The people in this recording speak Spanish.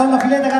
son los filetes